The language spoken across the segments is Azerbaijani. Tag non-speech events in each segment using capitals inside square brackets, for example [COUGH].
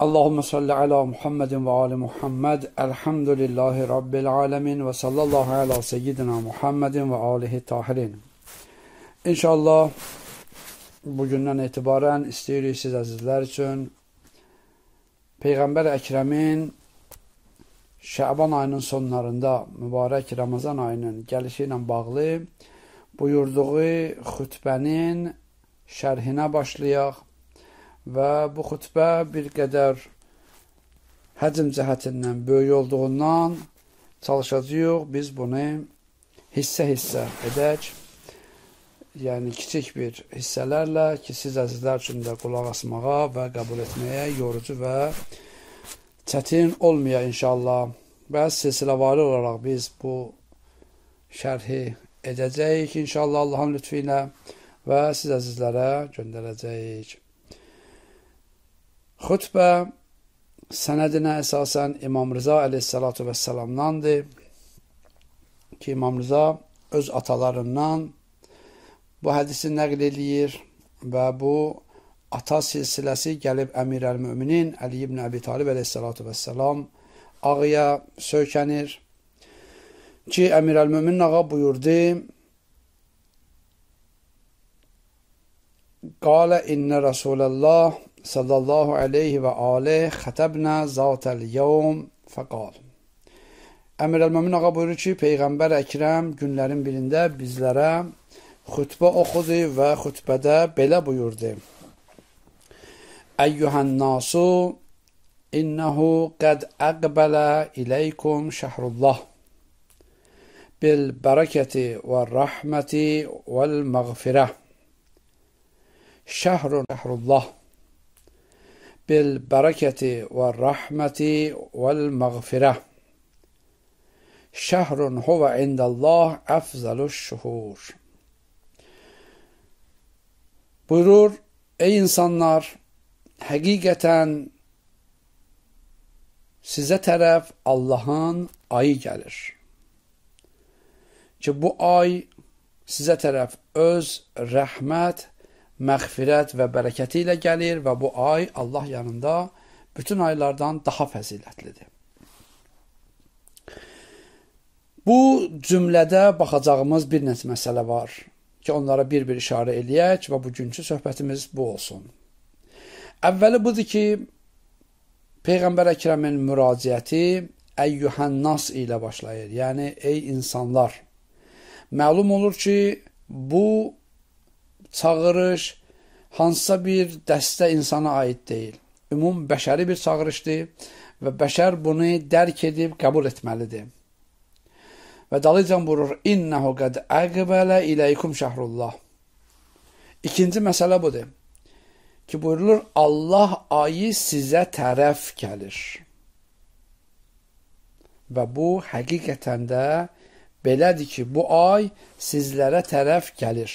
Allahümme salli ala Muhammedin ve ali Muhammed. Elhamdülillahi Rabbil alemin ve sallallahu ala seyyidina Muhammedin ve alihi tahirin. İnşallah bugündən etibarən istəyirik siz əzizlər üçün Peyğəmbər Əkrəmin Şəban ayının sonlarında mübarək Ramazan ayının gəlişi ilə bağlı buyurduğu xütbənin şərhinə başlayaq və bu xütbə bir qədər həcm cəhətindən böyük olduğundan çalışacağıq biz bunu hissə-hissə edək yəni kiçik bir hissələrlə ki, siz əzizlər üçün də qulaq asmağa və qəbul etməyə yorucu və çətin olmaya inşallah. Və silsiləvari olaraq biz bu şərhi edəcəyik inşallah Allahın lütfü ilə və siz əzizlərə göndərəcəyik. Xütbə sənədinə əsasən İmam Rıza əleyhissalatu vəssalamdandır ki, İmam Rıza öz atalarından bu hədisi nəql eləyir və bu ata silsiləsi gəlib Əmir əl-Müminin Əli ibn Əbi Talib əleyhissalatu vəssalam ağıya söykənir ki, Əmir əl-Müminin ağa buyurdu Qalə innə Rasulallah sallallahu aleyhi və aleyh xətəbnə zatəl yevm fəqal Əmir əl-Mümin ağa buyurur ki, Peyğəmbər Əkrəm günlərin birində bizlərə xütbə oxudu və xütbədə belə buyurdu. Əyyuhən nasu innəhu qəd əqbələ iləykum şəhrullah. Bil bərəkəti və rəhməti vəl məğfirə. Şəhrun şəhrullah bil bərəkəti və rəhməti vəl məğfirə şəhrun huvə indəllah əfzəluş şuhur Buyurur, ey insanlar, həqiqətən sizə tərəf Allahın ayı gəlir. Ki, bu ay sizə tərəf öz rəhmət, məğfirət və bərəkəti ilə gəlir və bu ay Allah yanında bütün aylardan daha fəzilətlidir. Bu cümlədə baxacağımız bir neçə məsələ var ki, onlara bir-bir işarə eləyək və bugünkü söhbətimiz bu olsun. Əvvəli budur ki, Peyğəmbər Əkrəmin müraciəti əyyuhənnas ilə başlayır. Yəni, ey insanlar. Məlum olur ki, bu çağırış hansısa bir dəstə insana aid deyil. Ümum bəşəri bir çağırışdır və bəşər bunu dərk edib qəbul etməlidir. Və dalıcan vurur, İnnəhu qəd əqbələ iləykum şəhrullah. İkinci məsələ budur. Ki, buyurulur, Allah ayı sizə tərəf gəlir. Və bu, həqiqətən də belədir ki, bu ay sizlərə tərəf gəlir.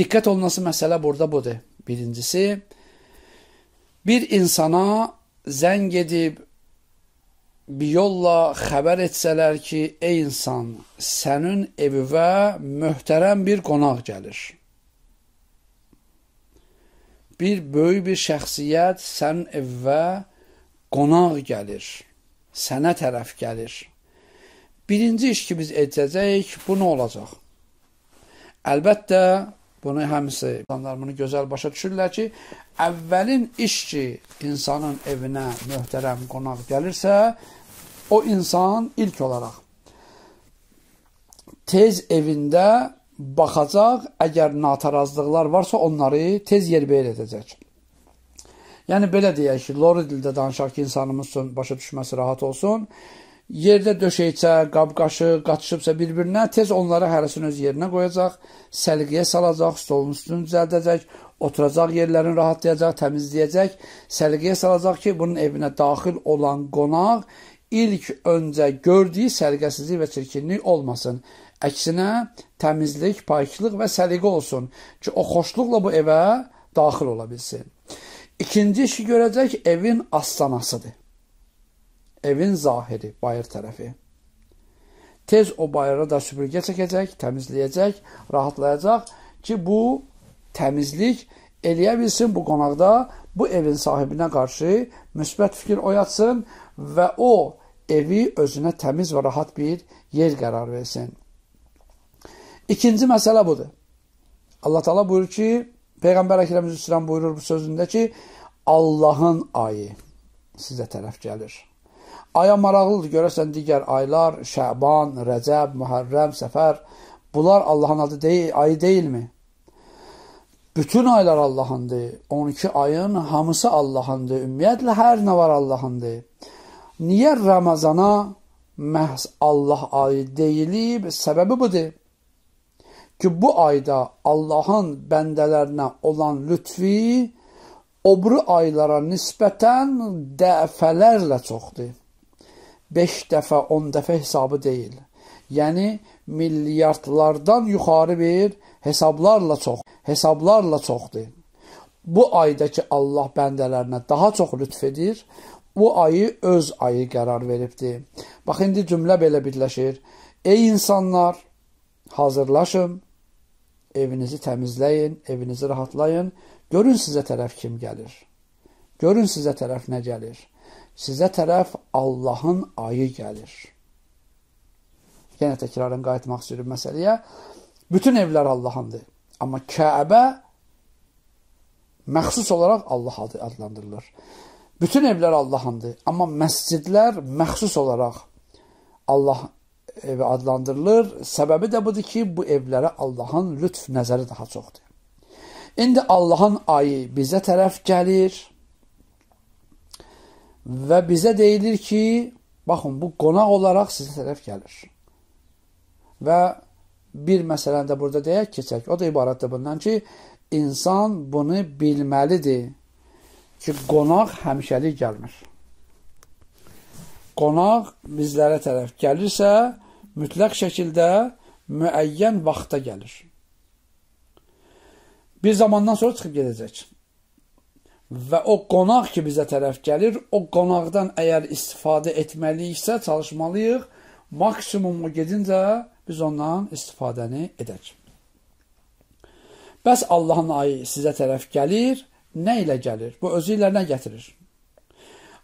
Diqqət olunması məsələ burada budur. Birincisi, bir insana zəng edib bir yolla xəbər etsələr ki, ey insan, sənin evivə möhtərəm bir qonaq gəlir. Bir böyük bir şəxsiyyət sənin evivə qonaq gəlir, sənə tərəf gəlir. Birinci iş ki, biz edəcəyik, bu nə olacaq? Əlbəttə, bunu həmisi insanlar bunu gözəl başa düşürlər ki, əvvəlin iş ki, insanın evinə möhtərəm qonaq gəlirsə, o insan ilk olaraq tez evində baxacaq, əgər natarazlıqlar varsa onları tez yerbəyer edəcək. Yəni belə deyək ki, lori dildə danışaq ki, insanımız üçün başa düşməsi rahat olsun. Yerdə döşəkçə, qab-qaşı qatışıbsa bir-birinə, tez onları hərəsini öz yerinə qoyacaq, səliqəyə salacaq, stolun üstünü düzəldəcək, oturacaq yerlərini rahatlayacaq, təmizləyəcək, səliqəyə salacaq ki, bunun evinə daxil olan qonaq ilk öncə gördüyü səliqəsizlik və çirkinlik olmasın. Əksinə, təmizlik, paklıq və səliqə olsun ki, o xoşluqla bu evə daxil ola bilsin. İkinci işi görəcək evin astanasıdır. Evin zahiri, bayır tərəfi. Tez o bayıra da süpürgə çəkəcək, təmizləyəcək, rahatlayacaq ki, bu təmizlik eləyə bilsin bu qonaqda bu evin sahibinə qarşı müsbət fikir oyatsın və o evi özünə təmiz və rahat bir yer qərar versin. İkinci məsələ budur. Allah Taala buyurur ki, Peyğəmbər Əkrəm buyurur bu sözündə ki, Allahın ayı sizə tərəf gəlir. Aya maraqlıdır, görəsən digər aylar, Şəban, Rəcəb, Mühərrəm, Səfər, bunlar Allahın adı deyil, ayı deyilmi? Bütün aylar Allahındır. 12 ayın hamısı Allahındır. Ümumiyyətlə hər nə var Allahındır. Niyə Ramazana məhz Allah ayı deyilib? Səbəbi budur ki, bu ayda Allahın bəndələrinə olan lütfi o biri aylara nisbətən dəfələrlə çoxdur. 5 dəfə, 10 dəfə hesabı deyil. Yəni milyardlardan yuxarı bir hesablarla çox, hesablarla çoxdur. Bu ayda ki Allah bəndələrinə daha çox lütf edir, bu ayı öz ayı qərar veribdi. Bax indi cümlə belə birləşir. Ey insanlar, hazırlaşın, evinizi təmizləyin, evinizi rahatlayın. Görün sizə tərəf kim gəlir. Görün sizə tərəf nə gəlir. Sizə tərəf Allahın ayı gəlir. Yenə təkrarən qayıtmaq istəyirəm məsələyə. Bütün evlər Allahındır. Amma Kəbə məxsus olaraq Allah adı adlandırılır. Bütün evlər Allahındır. Amma məscidlər məxsus olaraq Allah evi adlandırılır. Səbəbi də budur ki, bu evlərə Allahın lütf nəzəri daha çoxdur. İndi Allahın ayı bizə tərəf gəlir və bizə deyilir ki, baxın, bu qonaq olaraq sizə tərəf gəlir. Və bir məsələni də burada deyək, keçək. O da ibarətdir bundan ki, insan bunu bilməlidir ki, qonaq həmişəlik gəlmir. Qonaq bizlərə tərəf gəlirsə, mütləq şəkildə müəyyən vaxta gəlir. Bir zamandan sonra çıxıb gedəcək. Və o qonaq ki bizə tərəf gəlir, o qonaqdan əgər istifadə etməliyiksə, çalışmalıyıq. Maksimum o gedincə biz ondan istifadəni edək. Bəs Allahın ayı sizə tərəf gəlir, nə ilə gəlir? Bu özü ilə nə gətirir?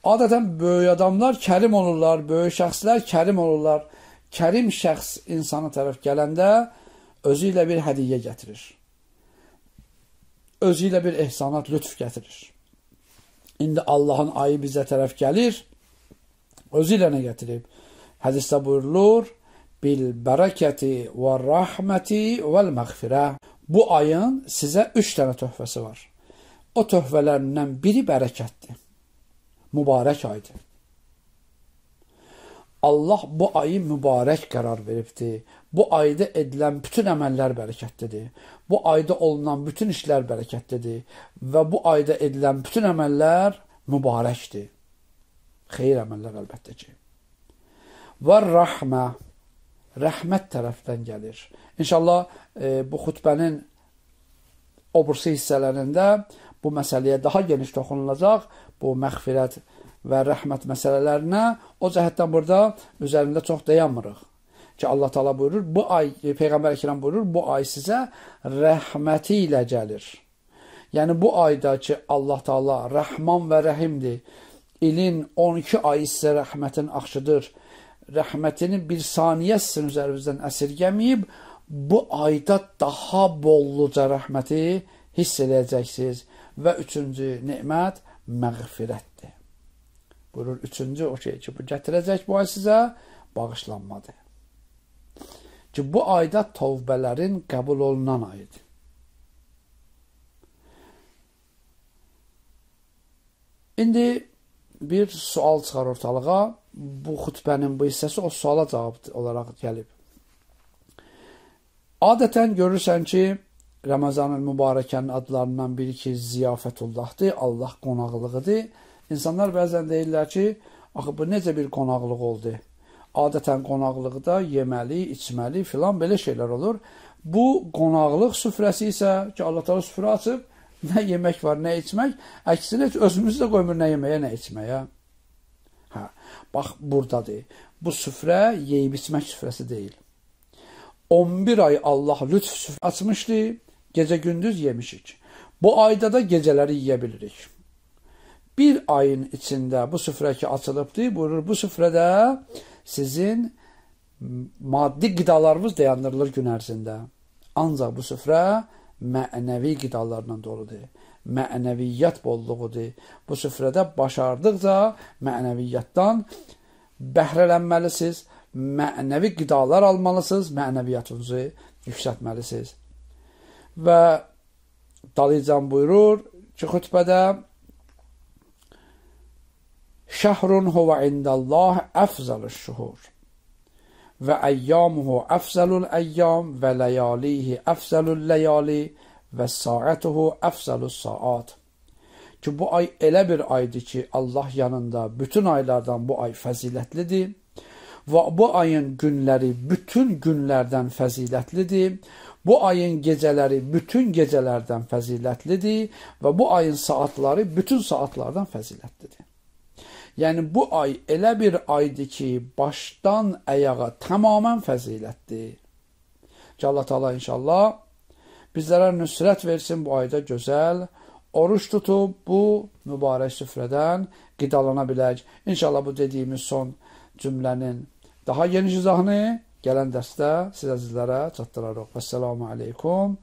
Adətən böyük adamlar kərim olurlar, böyük şəxslər kərim olurlar. Kərim şəxs insana tərəf gələndə özü ilə bir hədiyyə gətirir. Özü ilə bir ehsanat, lütf gətirir. İndi Allahın ayı bizə tərəf gəlir, özü ilə nə gətirib? Hədisdə buyurulur, bil bərəkəti və rəhməti vəl məğfirə. Bu ayın sizə üç dənə töhfəsi var. O töhfələrindən biri bərəkətdir. Mübarək aydır. Allah bu ayı mübarək qərar veribdir. Bu ayda edilən bütün əməllər bərəkətlidir. Bu ayda olunan bütün işlər bərəkətlidir və bu ayda edilən bütün əməllər mübarəkdir. Xeyir əməllər əlbəttə ki. Və rəhmə rəhmət tərəfdən gəlir. İnşallah e, bu xutbənin o birisi hissələrində bu məsələyə daha geniş toxunulacaq. Bu məğfirət və rəhmət məsələlərinə o cəhətdən burada üzərində çox dayanmırıq. Ki Allah Taala buyurur, bu ay e, Peyğəmbər Əkram buyurur, bu ay sizə rəhməti ilə gəlir. Yəni bu ayda ki Allah Taala Rəhman və Rəhimdir. İlin 12 ayı sizə rəhmətin axşıdır rəhmətini bir saniyə sizin üzərinizdən əsirgəməyib, bu ayda daha bolluca rəhməti hiss edəcəksiniz. Və üçüncü nemət məğfirətdir. Buyurur, üçüncü o şey ki, bu gətirəcək bu ay sizə bağışlanmadır. Ki, bu ayda tövbələrin qəbul olunan ayıdır. İndi bir sual çıxar ortalığa. Bu xütbənin bu hissəsi o suala cavab olaraq gəlib. Adətən görürsən ki, Ramazan-ül Mübarəkənin adlarından biri ki, ziyafətullahdır, Allah qonaqlığıdır. İnsanlar bəzən deyirlər ki, axı bu necə bir qonaqlıq oldu? Adətən qonaqlıqda yeməli, içməli filan belə şeylər olur. Bu qonaqlıq süfrəsi isə ki, Allah təala süfrə açıb, [LAUGHS] Nə yemək var, nə içmək. Əksinə özümüzü də qoymur nə yeməyə, nə içməyə. Hə, bax burdadır. Bu süfrə yeyib içmək süfrəsi deyil. 11 ay Allah lütf açmışdı, gecə gündüz yemişik. Bu ayda da gecələri yeyə bilirik. Bir ayın içində bu süfrə ki açılıbdır, buyurur bu süfrədə sizin maddi qidalarınız dayandırılır gün ərzində. Ancaq bu süfrə mənəvi qidalarla doludur. Mənəviyyat bolluğudur. Bu süfrədə başardıqca mənəviyyatdan bəhrələnməlisiniz, mənəvi qidalar almalısınız, mənəviyyatınızı yüksəltməlisiniz. Və Dalıcan buyurur ki, xütbədə Şəhrun huvə indəllah əfzəlüş şuhur və əyyamuhu əfzəlul əyyam və ləyalihi əfzəlul ləyali və saətuhu əfzəlus saat. Ki, bu ay elə bir aydır ki, Allah yanında bütün aylardan bu ay fəzilətlidir və bu ayın günləri bütün günlərdən fəzilətlidir. Bu ayın gecələri bütün gecələrdən fəzilətlidir və bu ayın saatları bütün saatlardan fəzilətlidir. Yəni bu ay elə bir aydır ki, başdan əyağa tamamilə fəzilətdir. Ki Allah Taala inşallah bizlərə nüsrət versin bu ayda gözəl oruç tutub bu mübarək süfrədən qidalana bilək. İnşallah bu dediyimiz son cümlənin daha geniş izahını gələn dərsdə siz əzizlərə çatdırarıq. Vəssalamu aleykum